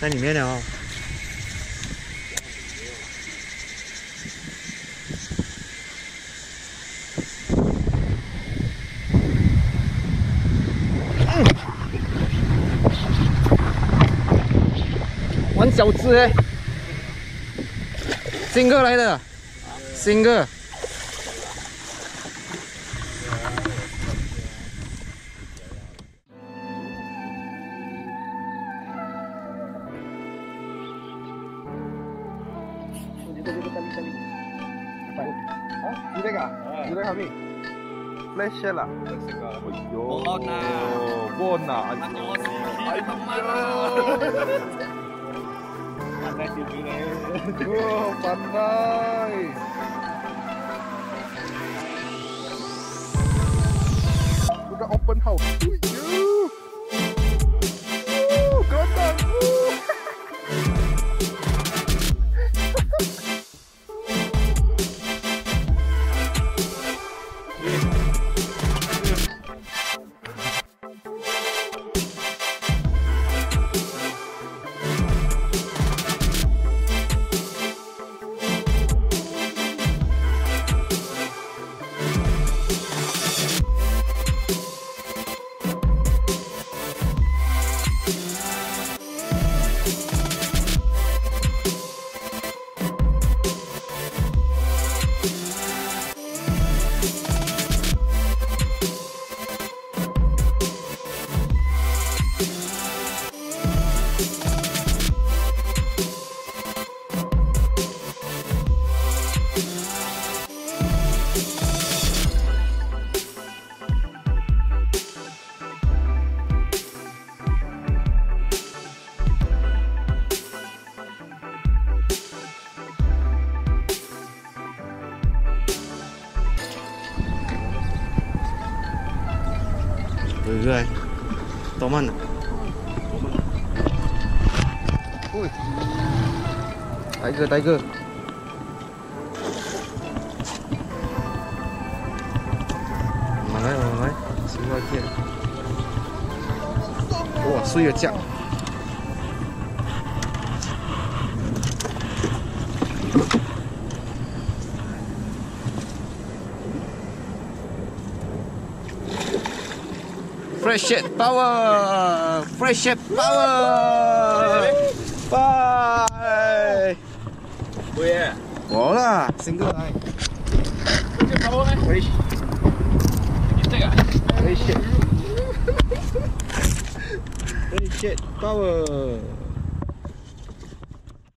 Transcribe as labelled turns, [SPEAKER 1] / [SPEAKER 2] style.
[SPEAKER 1] 在里面了哦。玩小只哎，新哥来的，新哥。
[SPEAKER 2] Jutek ah? Jutek kami. Flash shell lah. Yo.
[SPEAKER 3] Bona.
[SPEAKER 2] Bona.
[SPEAKER 3] Pandai ni.
[SPEAKER 2] Oh, pandai. Bukan open house. Ui, người tóm
[SPEAKER 1] ăn à?
[SPEAKER 2] ui.
[SPEAKER 1] Tiger tiger. Mà nói mà nói xin lỗi kia. Ủa suy ở chặng Fresh shit power! Fresh shit power! Bye!
[SPEAKER 3] Boleh.
[SPEAKER 1] Có là single này.
[SPEAKER 3] Macam power kan?
[SPEAKER 1] Fresh,
[SPEAKER 3] Jutek ah.
[SPEAKER 1] fresh shit. Fresh shit power.